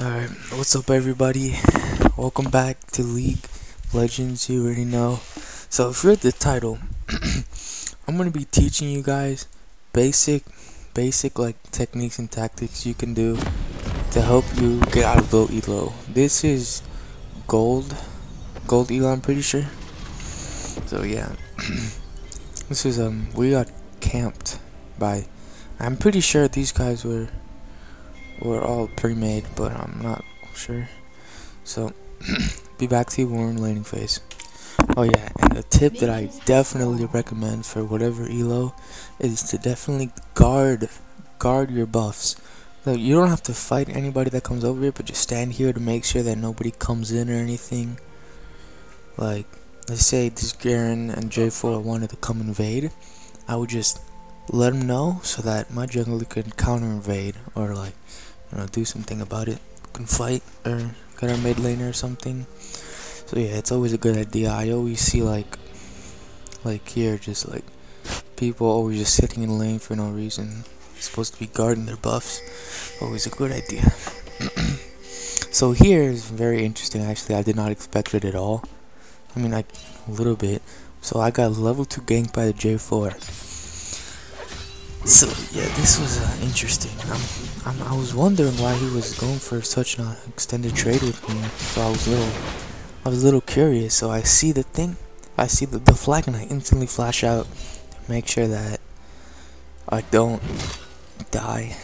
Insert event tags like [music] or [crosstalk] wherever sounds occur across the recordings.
Alright, what's up everybody? Welcome back to League Legends, you already know. So if you read the title, [clears throat] I'm gonna be teaching you guys basic basic like techniques and tactics you can do to help you get out of low elo. This is gold gold elo I'm pretty sure. So yeah. [clears throat] this is um we got camped by I'm pretty sure these guys were were all pre-made, but I'm not sure. So, [clears throat] be back to you warm we're laning phase. Oh yeah, and a tip that I definitely recommend for whatever elo is to definitely guard guard your buffs. Like you don't have to fight anybody that comes over here, but just stand here to make sure that nobody comes in or anything. Like, let's say this Garen and J4 wanted to come invade, I would just let them know so that my jungler could counter invade or like you know, do something about it. Can fight or get our mid laner or something. So yeah, it's always a good idea. I always see like, like here, just like people always just sitting in lane for no reason. Supposed to be guarding their buffs. Always a good idea. [clears throat] so here is very interesting. Actually, I did not expect it at all. I mean, like a little bit. So I got level two ganked by the J4. So yeah, this was uh, interesting. I'm, I'm, i was wondering why he was going for such an extended trade with me. So I was a little, I was a little curious. So I see the thing, I see the, the flag, and I instantly flash out to make sure that I don't die.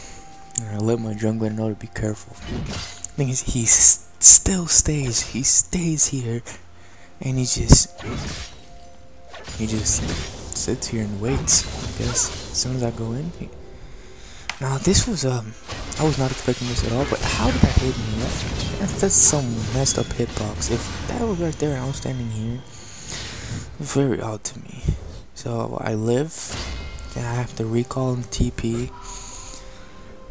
And I let my jungler know to be careful. Thing is, he still stays. He stays here, and he just, he just sits here and waits. I guess as soon as I go in. Now this was um, I was not expecting this at all. But how did that hit me? That's, that's some messed up hitbox. If that was right there I was standing here, very odd to me. So I live, and I have to recall and TP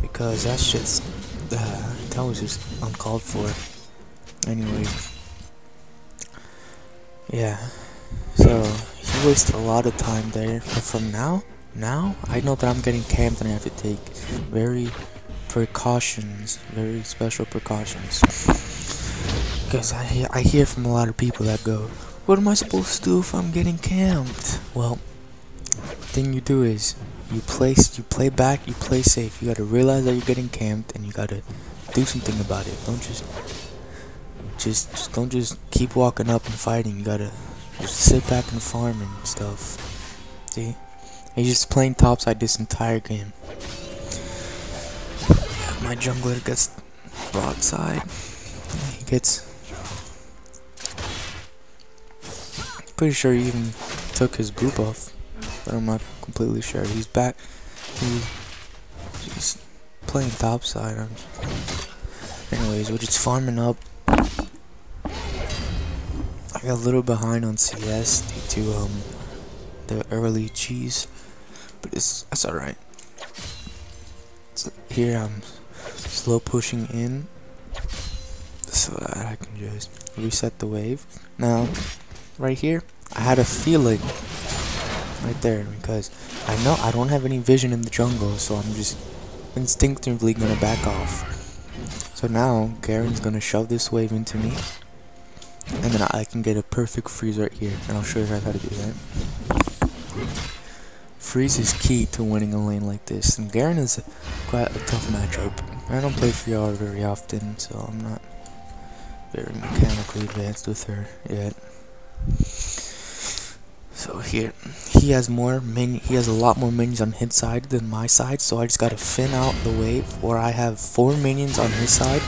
because that's just uh, that was just uncalled for. Anyway, yeah. So he wasted a lot of time there. But from now, now I know that I'm getting camped and I have to take very precautions, very special precautions. Because I hear, I hear from a lot of people that go, what am I supposed to do if I'm getting camped? Well, thing you do is you play you play back, you play safe. You gotta realize that you're getting camped and you gotta do something about it. Don't just just, just don't just keep walking up and fighting. You gotta just sit back and farm and stuff. See? He's just playing topside this entire game. My jungler gets broadside. He gets... Pretty sure he even took his blue buff. But I'm not completely sure. He's back. He's, he's playing topside. Anyways, we're just farming up I got a little behind on CS due to um the early cheese, but it's that's alright. So here I'm slow pushing in so that I can just reset the wave. Now, right here, I had a feeling right there because I know I don't have any vision in the jungle, so I'm just instinctively gonna back off. So now Garen's gonna shove this wave into me and then I can get a perfect freeze right here, and I'll show you guys how to do that. Freeze is key to winning a lane like this, and Garen is quite a tough matchup. I don't play Fiora very often, so I'm not very mechanically advanced with her yet. So here, he has more min. He has a lot more minions on his side than my side, so I just gotta fin out the wave, where I have four minions on his side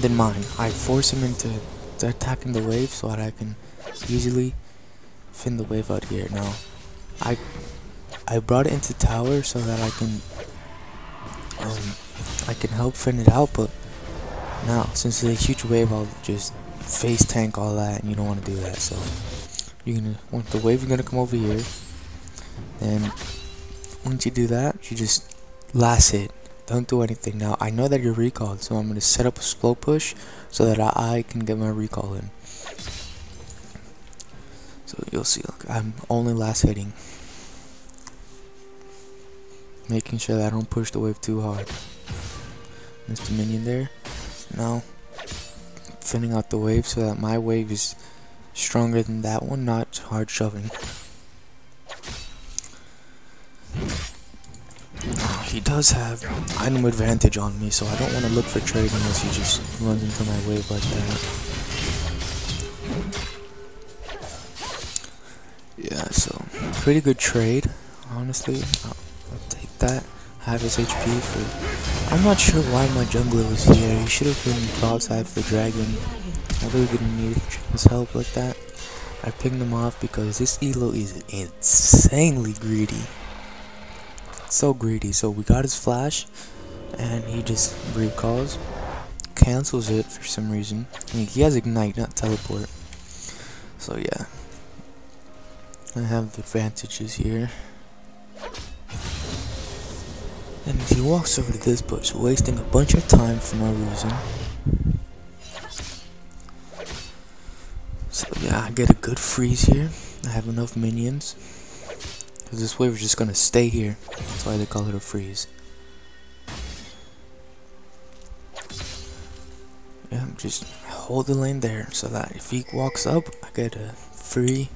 than mine. I force him into attacking the wave so that I can easily fin the wave out here. Now, I I brought it into tower so that I can um I can help fin it out, but now since it's a huge wave, I'll just face tank all that, and you don't want to do that. So you're gonna want the wave is gonna come over here, then once you do that, you just last hit don't do anything now. I know that you're recalled, so I'm to set up a slow push so that I can get my recall in. So you'll see, look, I'm only last hitting. Making sure that I don't push the wave too hard. a minion there. Now, thinning out the wave so that my wave is stronger than that one, not hard shoving. He does have item advantage on me, so I don't want to look for trade unless he just runs into my wave like that. Pretty good trade, honestly. I'll, I'll take that. Have his HP for. I'm not sure why my jungler was here. He should have been outside for dragon. I really didn't need his help like that. I picked him off because this elo is insanely greedy so greedy. So we got his flash, and he just recalls, cancels it for some reason. I mean, he has ignite, not teleport. So yeah, I have the advantages here. And he walks over to this bush, wasting a bunch of time for no reason. So yeah, I get a good freeze here. I have enough minions. Because this wave is just to stay here. That's why they call it a freeze. Yeah, I'm just hold the lane there so that if he walks up, I get a free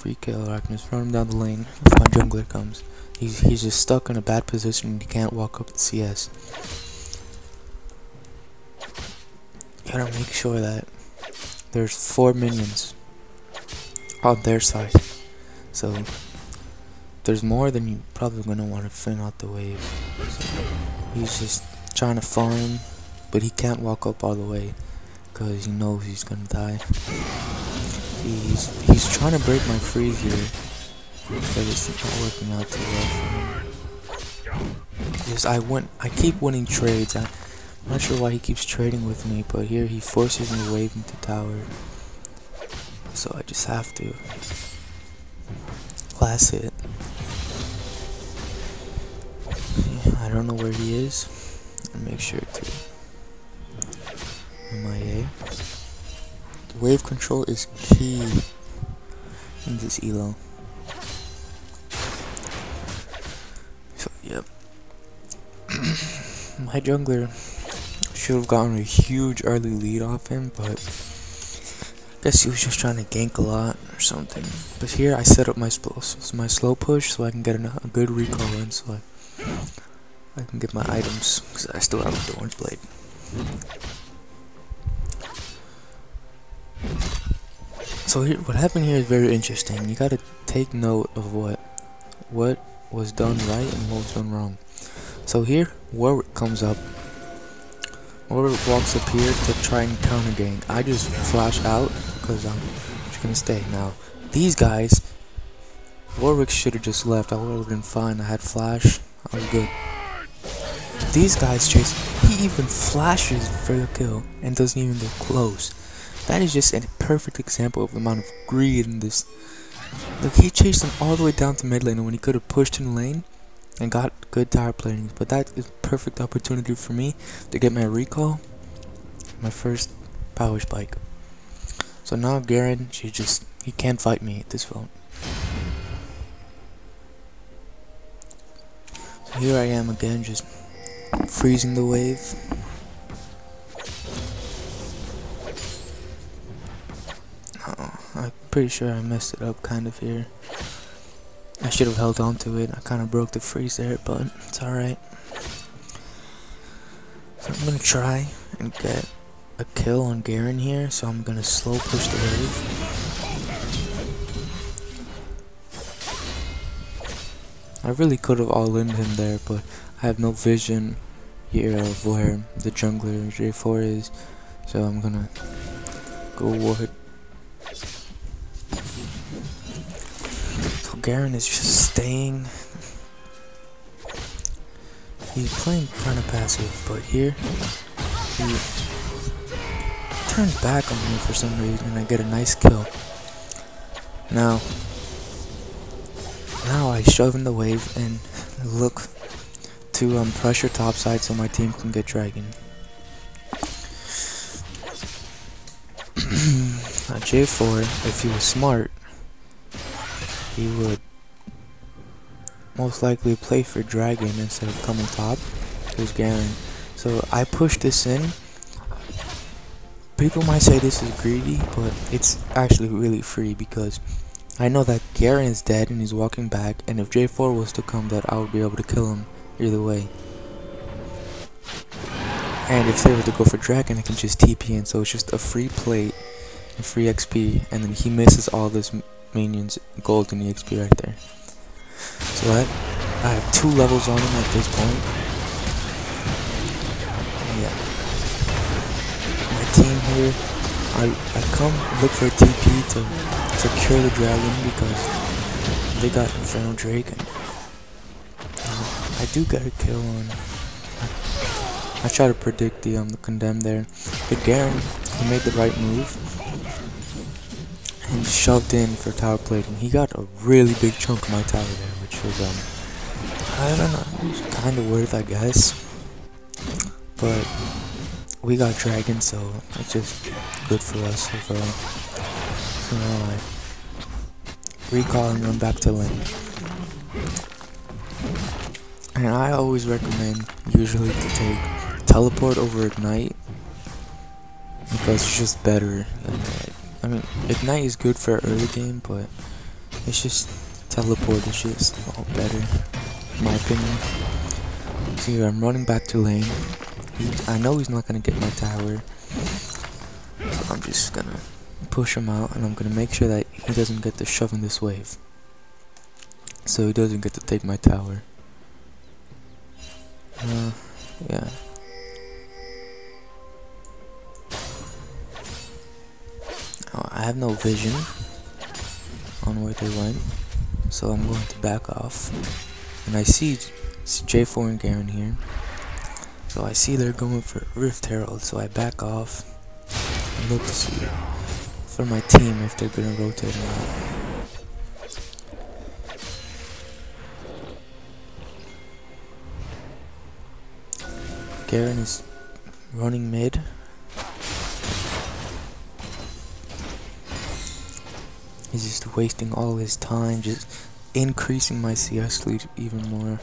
free kill just run him down the lane if my jungler comes. He's, he's just stuck in a bad position and he can't walk up the CS. You gotta make sure that there's four minions on their side. So there's more than you probably gonna want to fin out the wave. So he's just trying to farm, but he can't walk up all the way because he knows he's gonna die. He's he's trying to break my freeze here, but it's not working out too well for him. Just I went, I keep winning trades. I'm not sure why he keeps trading with me, but here he forces me to wave into tower, so I just have to. Last hit. I don't know where he is. make sure to wave control is key in this elo. So yep. [coughs] My jungler should have gotten a huge early lead off him, but I guess he was just trying to gank a lot or something. But here I set up my, my slow push so I can get a, good recall in so I I can get my items because I still have the Doran's Blade. So here, what happened here is very interesting. You gotta take note of what what was done right and what was done wrong. So here, Warwick comes up. Warwick walks up here to try and counter gank. I just flash out because I'm just gonna stay. Now, these guys, Warwick should have just left. I would have been fine. I had flash. I was good. These guys chase. He even flashes for the kill and doesn't even get close. That is just a perfect example of the amount of greed in this. Look, he chased him all the way down to mid lane and when he could have pushed in lane and got good tower plating. But that is perfect opportunity for me to get my recall, my first power spike. So now Garen, she just he can't fight me at this point. So here I am again, just freezing the wave. I'm pretty sure I messed it up kind of here. I should have held on to it. I kind of broke the freeze there, but it's alright. So I'm gonna try and get a kill on Garen here, so I'm gonna slow push the wave. I really could have all in him there, but I have no vision here of where the jungler J4 is, so I'm gonna go ward. Garen is just staying. He's playing kind of passive, but here he turns back on me for some reason and I get a nice kill. Now, now I shove in the wave and look to um, pressure topside so my team can get dragon. [clears throat] J4, if he was smart, he would most likely play for dragon instead of coming top. Because Garen So I push this in. People might say this is greedy, but it's actually really free because I know that Garen is dead and he's walking back, and if J4 was to come, that I would be able to kill him either way. And if they were to go for Dragon, I can just TP in, so it's just a free plate and free XP, and then he misses all this minions, gold and EXP right there. So I, I have two levels on him at this point. Yeah. My team here, I, I come look for a TP to secure the dragon because they got Inferno Drake and uh, I do get a kill on I, I try to predict the um the condemn there. But Garen he made the right move and shoved in for tower plating. He got a really big chunk of my tower there, which was um I don't know, it was kinda worth I guess. But we got dragon so it's just good for us overall. So now I recall and run back to lane. And I always recommend usually to take teleport over ignite because it's just better I mean ignite is good for early game but it's just teleport is just all better in my opinion. So here I'm running back to lane. He, I know he's not gonna get my tower. So I'm just gonna push him out and I'm gonna make sure that he doesn't get to shove in this wave. So he doesn't get to take my tower. Uh, yeah. Oh, I have no vision on where they went, so I'm going to back off. And I see J4 and Garen here. So I see they're going for Rift Herald, so I back off and look to see for my team if they're gonna rotate or not. Garen is running mid. He's just wasting all his time, just increasing my CS lead even more.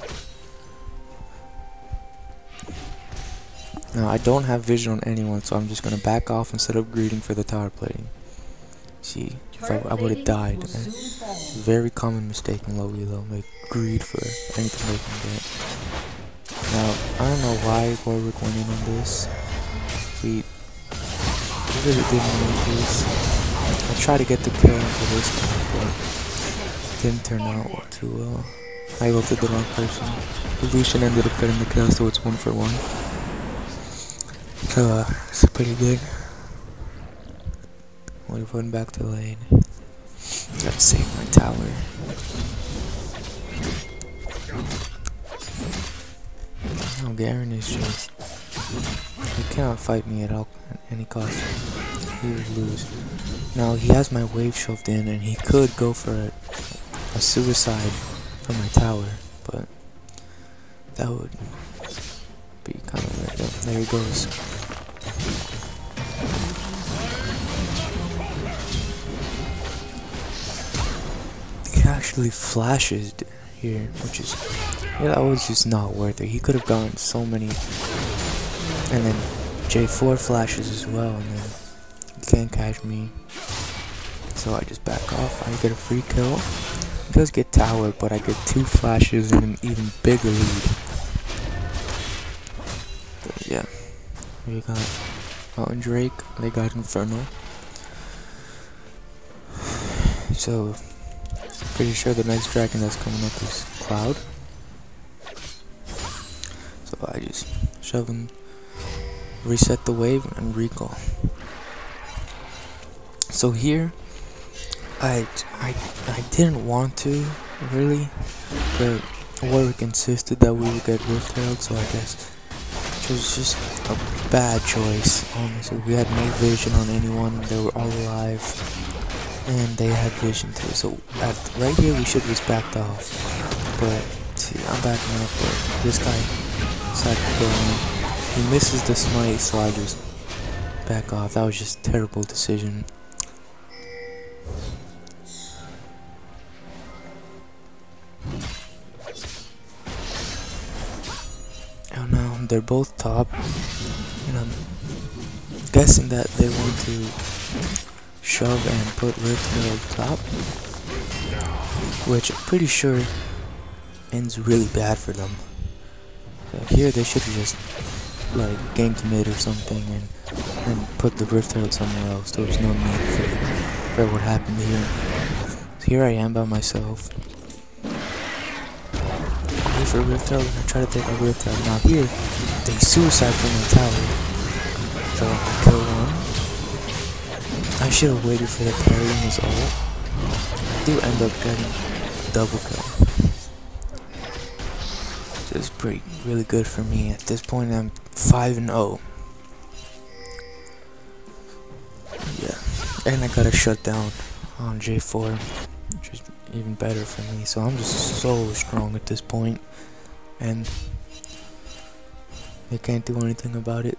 Now I don't have vision on anyone, so I'm just gonna back off instead of greeting for the tower plating. See, if I, I would have died. Very common mistake in low elo, make greed for anything they can get. Now, I don't know why Warwick went in on this. We really didn't need this. I tried to get the kill into this time, but didn't turn out too well. I ulted the wrong person. Lucian ended up getting the kill, so it's one for one. So, uh, it's pretty good. We're going back to lane. Gotta save my tower. Oh, Garen is just... He cannot fight me at all, at any cost. He would lose. Now, he has my wave shoved in, and he could go for a, a suicide from my tower, but that would be kind of weird. Oh, there he goes. He actually flashes here, which is yeah, that was just not worth it. He could have gotten so many, and then J4 flashes as well, and then catch me. So I just back off. I get a free kill. He does get tower, but I get two flashes and an even bigger lead. But yeah, we got Mountain Drake. They got Inferno. [sighs] So Pretty sure the next dragon that's coming up is Cloud. So I just shove him, reset the wave, and recall. So here, I, I, I didn't want to, really, but Warwick insisted that we would get Herald, so I guess it was just a bad choice, honestly. We had no vision on anyone, they were all alive and they had vision too. So at, right here we should have just backed off. But see, I'm backing up, but this guy decided to go in. He misses the smite, so I just back off. That was just terrible decision. They're both top, and I'm guessing that they want to shove and put Rift Herald top, which I'm pretty sure ends really bad for them. So here they should have just like ganked mid or something and and put the Rift Herald somewhere else. There was no need for, for what happened here. So here I am by myself. For Rift Herald and I try to take a Rift Herald. Now here, they suicide from the tower. So I kill one. I should have waited for the carry in his ult. I do end up getting double kill. So it's pretty really good for me. At this point I'm 5 and 0. Yeah. And I got a shutdown on J4, which is even better for me. So I'm just so strong at this point, and they can't do anything about it.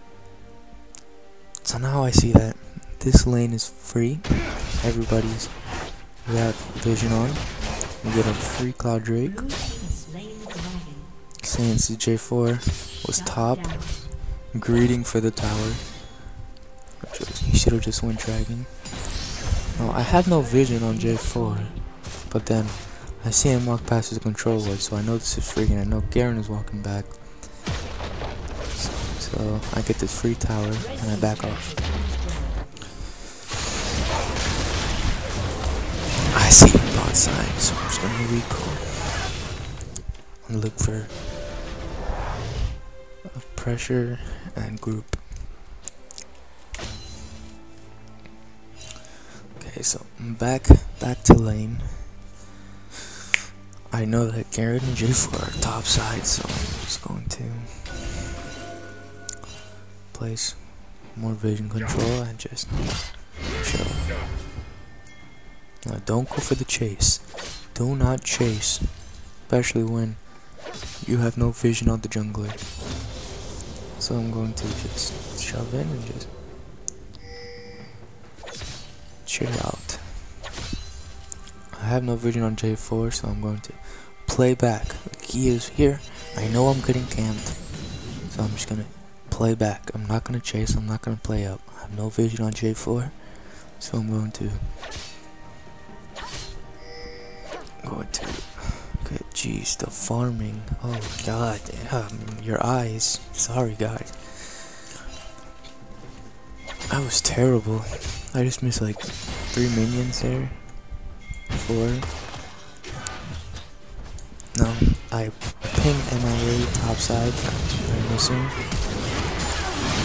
So now I see that this lane is free. Everybody's without vision on. We get a free Cloud Drake. Since J4 was top, greeting for the tower. He should have just went dragon. No, I had no vision on J4, but then I see him walk past his control ward, so I know this is freaking. I know Garen is walking back. So, I get this free tower and I back off. I see bot side, so I'm just gonna recall and look for pressure and group. Okay, so I'm back back to lane. I know that Garen and J4 are top side, so I'm just going to place more vision control and just chill. Now don't go for the chase. Do not chase, especially when you have no vision on the jungler. So I'm going to just shove in and just chill out. I have no vision on J4, so I'm going to play back. The key is here. I know I'm getting camped, so I'm just gonna play back. I'm not gonna chase. I'm not gonna play up. I have no vision on J4, so I'm going to going to okay. Jeez, the farming. Oh God, um, your eyes. Sorry, guys. I was terrible. I just missed like three minions there. Four. No, I ping MIA top side. I'm missing.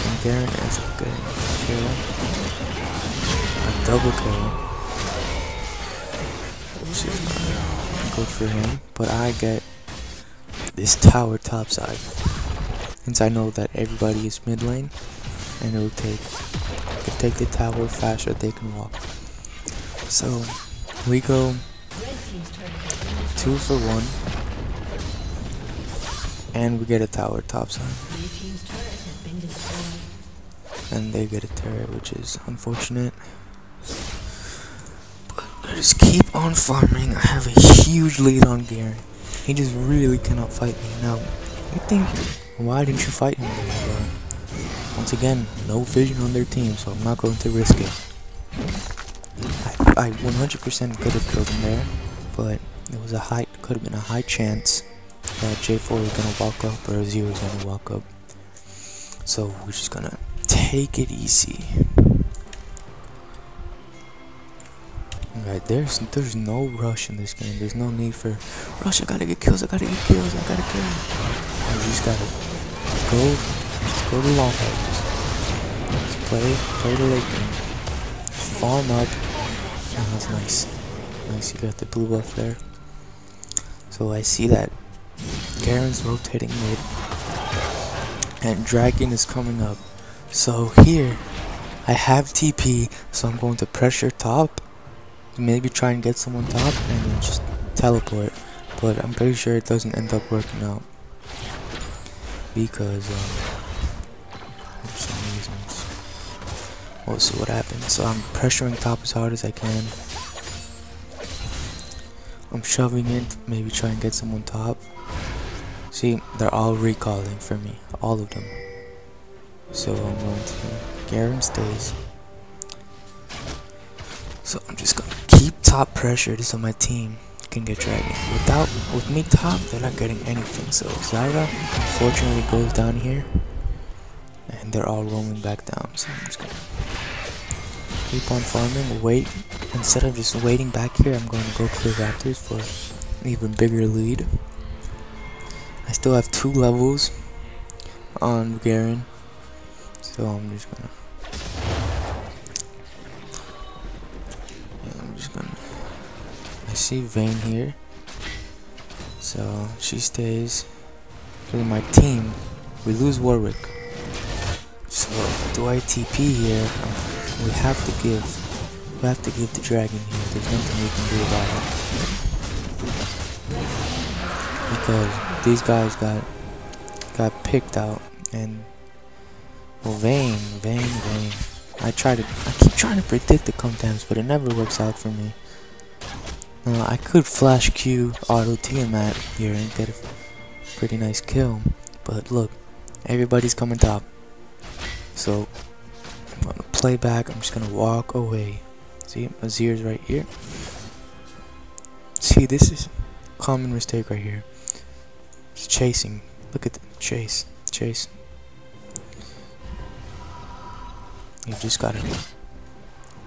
And is good kill. A double kill. Which is good for him. But I get this tower top side. Since I know that everybody is mid lane and it'll take take the tower faster they can walk. So we go two for one. And we get a tower topside. And they get a turret, which is unfortunate. But I just keep on farming. I have a huge lead on Garen. He just really cannot fight me. Now, you think, why didn't you fight him? Once again, no vision on their team, so I'm not going to risk it. I 100% could have killed him there, but it was a high, could have been a high chance that J4 is gonna walk up or Z is gonna walk up. So we're just gonna take it easy. Alright, there's there's no rush in this game. There's no need for rush. I gotta get kills. I gotta get kills. I gotta kill. I just gotta go Go to long Just play, play the late game. Farm up. Oh, that's nice. Nice, you got the blue buff there. So I see that Garen's rotating mid. And Dragon is coming up. So here, I have TP, so I'm going to pressure top. Maybe try and get someone top and then just teleport. But I'm pretty sure it doesn't end up working out. Because, um, for some reasons. We'll see what happens. So I'm pressuring top as hard as I can. I'm shoving it, maybe try and get someone top. See, they're all recalling for me, all of them. So I'm going to Garen stays. So I'm just gonna keep top pressured so my team can get dragon. Without with me top, they're not getting anything. So Zyra unfortunately goes down here. And they're all roaming back down. So I'm just gonna keep on farming, wait. Instead of just waiting back here, I'm going to go clear Raptors for an even bigger lead. I still have two levels on Garen, so I'm just gonna. I'm just gonna. I see Vayne here, so she stays. For my team, we lose Warwick. So do I TP here? We have to give. We have to give the dragon here. There's nothing we can do about it because these guys got got picked out and well Vayne, Vayne, Vayne. I try to I keep trying to predict the condemns but it never works out for me. Uh, I could flash Q auto Tiamat here and get a pretty nice kill. But look, everybody's coming top. So I'm gonna play back, I'm just gonna walk away. See, Azir's right here. See, this is common mistake right here. He's chasing. Look at the chase. Chase. You just gotta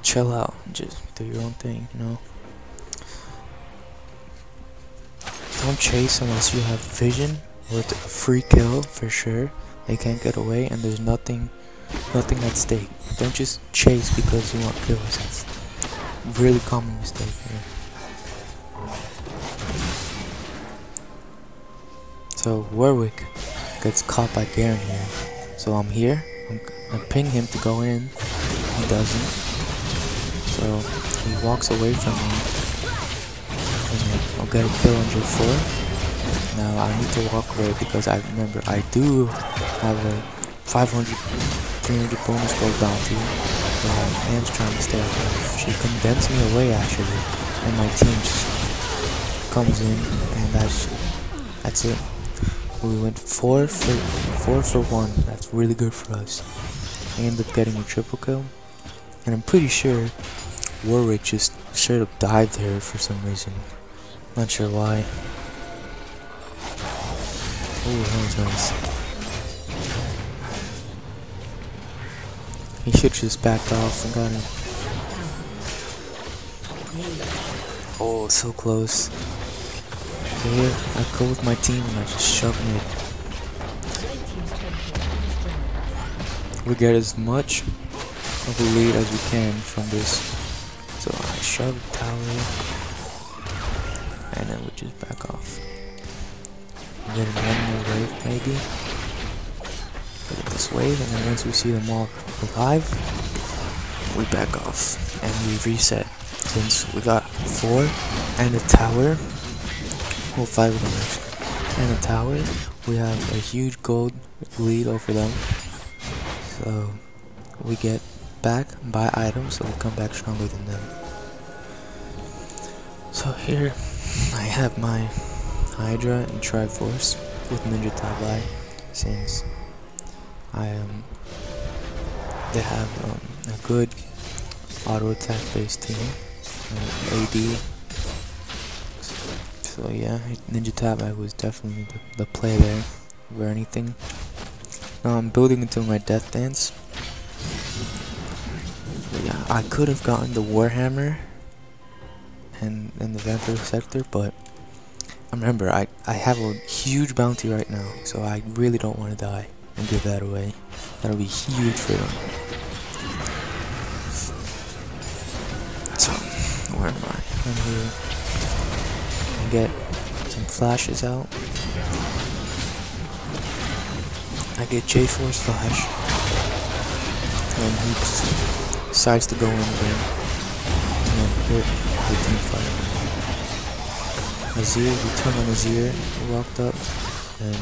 chill out. Just do your own thing, you know? Don't chase unless you have vision or a free kill for sure. They can't get away and there's nothing nothing at stake. Don't just chase because you want kills. That's really common mistake here. So Warwick gets caught by Garen here. So I'm here. I'm, I ping him to go in. He doesn't. So he walks away from me. And I'll get a kill on J4. Now I need to walk away because I remember I do have a 500, 300 bonus gold bounty. So I am trying to stay alive. She condemns me away actually. And my team just comes in and that's, that's it. We went four for four for one. That's really good for us. I ended up getting a triple kill, and I'm pretty sure Warwick just straight up died there for some reason. Not sure why. Oh, that was nice. He should just backed off and got him. Oh, so close. Here, I go with my team and I just shove mid. We get as much of a lead as we can from this. So I shove the tower, and then we just back off. Getting one more wave maybe. Get this wave, and then once we see them all alive, we back off and we reset. Since we got four and a tower, well, five of them. And a tower, we have a huge gold lead over them. So we get back, buy items, so we come back stronger than them. So here, [laughs] I have my Hydra and Triforce with Ninja Tabi, since I am. They have um, a good auto attack based team, uh, AD so yeah, Ninja I was definitely the, the play there or anything. Now I'm building into my Death Dance. But yeah, I could have gotten the Warhammer and in the Vampiric Scepter, but I remember I I have a huge bounty right now, so I really don't want to die and give that away. That'll be huge for them. So where am I? I'm here get some flashes out. I get J4's flash. And he decides to go in again. And then hit the team fight. Azir, we turn on Azir, walked up, and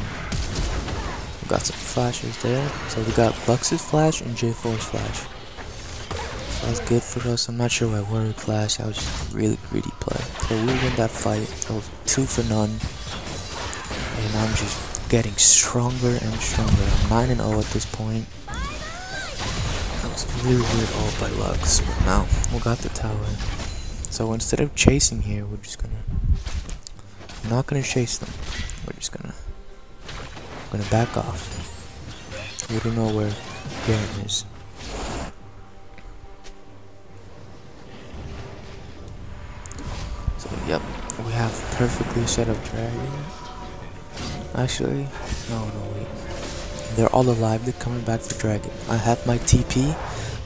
we got some flashes there. So we got Lux's flash and J4's flash. That's good for us. I'm not sure why Warrior Clash. I was just really greedy play. So we win that fight. I was two for none. And I'm just getting stronger and stronger. I'm 9 and 0 at this point. That was really, really all by luck. But now we got the tower. So instead of chasing here, we're just gonna. We're not gonna chase them. We're just gonna. We're gonna back off. We don't know where Garen is. Perfectly set up dragon. Actually, no, no, wait. They're all alive. They're coming back for dragon. I have my TP,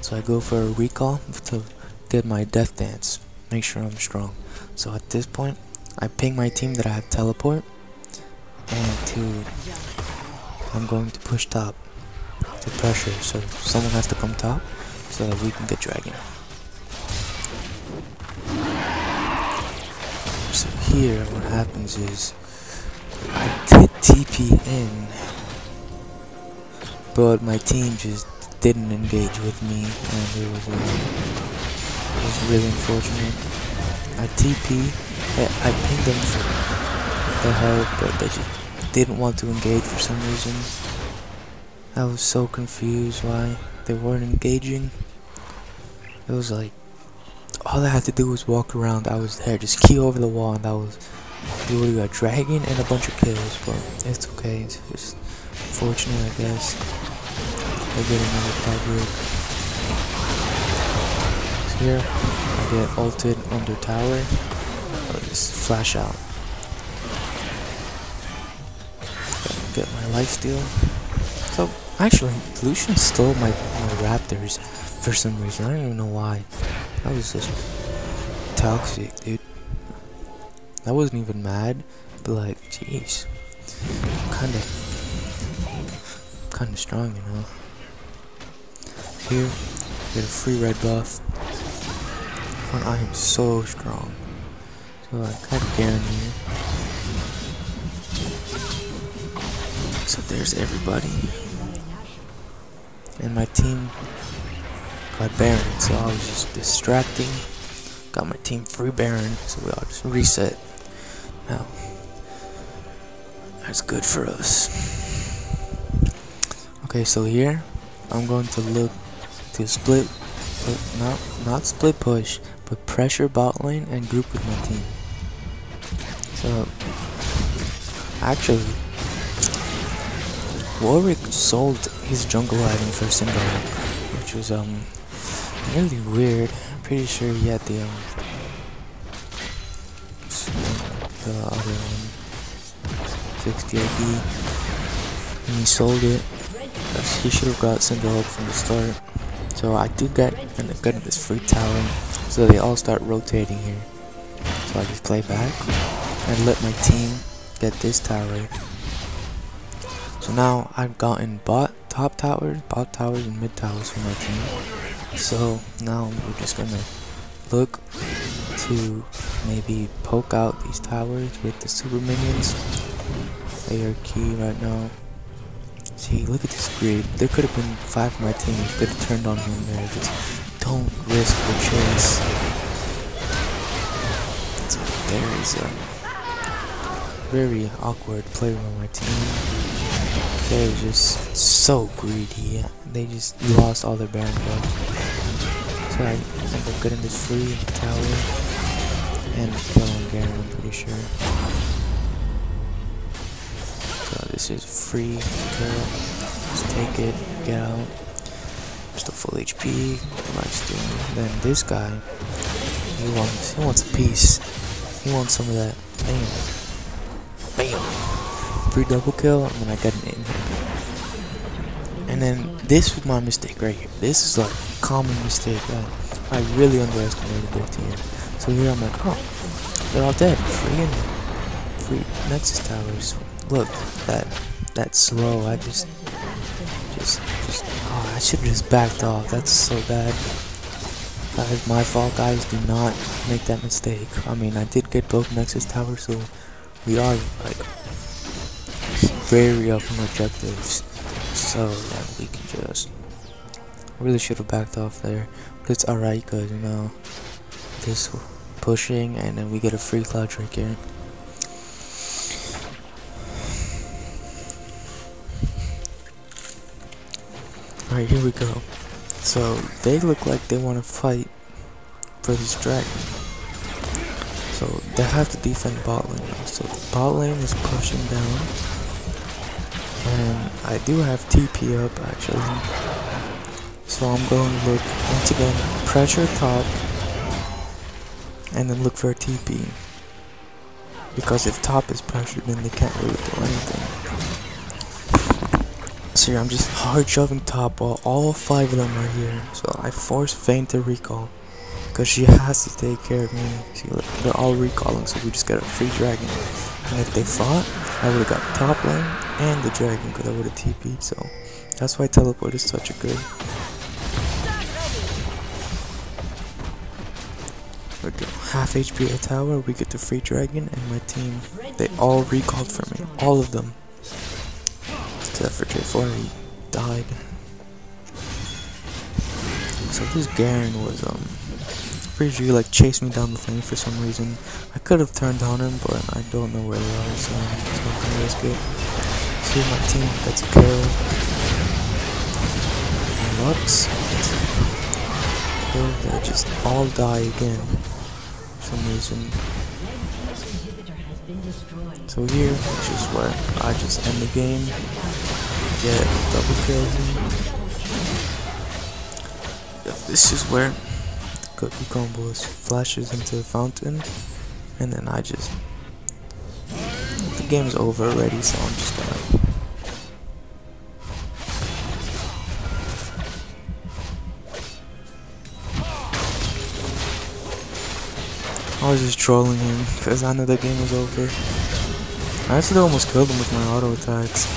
so I go for a recall to get my death dance. Make sure I'm strong. So at this point, I ping my team that I have teleport, and to I'm going to push top to pressure. So someone has to come top, so that we can get dragon. Here, what happens is I did TP in, but my team just didn't engage with me, and it was really, it was really unfortunate. I TP, I, I pinged them for the help, but they just didn't want to engage for some reason. I was so confused why they weren't engaging. It was like all I had to do was walk around. I was there, just key over the wall, and that was we got dragon and a bunch of kills. But it's okay. It's just fortunate, I guess. I get another power Here, I get ulted under tower. I'll just flash out. Get my life steal. So actually, Lucian stole my, my raptors for some reason. I don't even know why. That was just toxic, dude. I wasn't even mad, but like, jeez, kind of, kind of strong, you know. Here, get a free red buff. And I am so strong. So I got Garen here. So there's everybody. And my team got Baron, so I was just distracting. Got my team free Baron, so we all just reset. Now, that's good for us. Okay, so here, I'm going to look to split, not, not split push, but pressure bot lane and group with my team. So, actually, Warwick sold his jungle item for Syndrome, which was um really weird. I'm pretty sure he had the um the other one 60 ID and he sold it. He should have got Cinderella from the start. So I do get and get this free tower. So they all start rotating here. So I just play back and let my team get this tower. So now I've gotten bot top towers, bot towers, and mid towers for my team. So now we're just gonna look to maybe poke out these towers with the super minions. They are key right now. See, look at this grid. There could have been five of my team. Could have turned on him there. Just don't risk the chase. So there is a very awkward player on my team. They're just so greedy. They just lost all their Baron buffs. So I end up getting this free tower and killing Garen, I'm pretty sure. So this is free kill. Just take it, get out. Still full HP. Then this guy, he wants he wants a piece. He wants some of that. Bam. Bam free double kill, and then I got an in. And then this was my mistake right here. This is like a common mistake. I, I really underestimated their team. So here I'm like, oh, they're all dead. Free in free Nexus towers. Look, that that slow. I just, just, just. Oh, I should have just backed off. That's so bad. That is my fault, guys. Do not make that mistake. I mean, I did get both Nexus towers, so we are like very often objectives so that we can just really should have backed off there. But it's alright cause you know this pushing and then we get a free cloud here alright here we go. So they look like they want to fight for this dragon. So they have to defend bot lane now. So bot lane is pushing down. I do have TP up, actually. So, I'm going to look, once again, pressure top. And then look for a TP. Because if top is pressured, then they can't really do anything. So I'm just hard shoving top while all five of them are here. So I force Vayne to recall. Because she has to take care of me. See, they're all recalling, so we just got a free dragon. And if they fought, I would have got top lane and the dragon because I would have TP'd. So that's why teleport is such a good. We go half HP a tower, we get the free dragon, and my team, they all recalled for me. All of them except for J4, he died. So this Garen was, um, pretty sure he, like, chased me down the lane for some reason. I could have turned on him, but I don't know where they are, so I'm just not gonna risk it. See my team gets a kill. Lux. They just all die again for some reason. So here, which is where I just end the game, get double kills. This is where cookie combos flashes into the fountain, and then I just the game's over already, so I'm just I was just trolling him because I knew the game was over. I actually almost killed him with my auto attacks.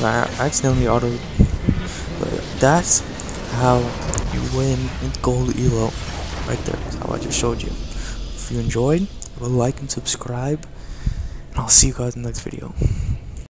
I accidentally auto. But that's how you win in gold elo. Right there. That's how I just showed you. If you enjoyed, like and subscribe. And I'll see you guys in the next video.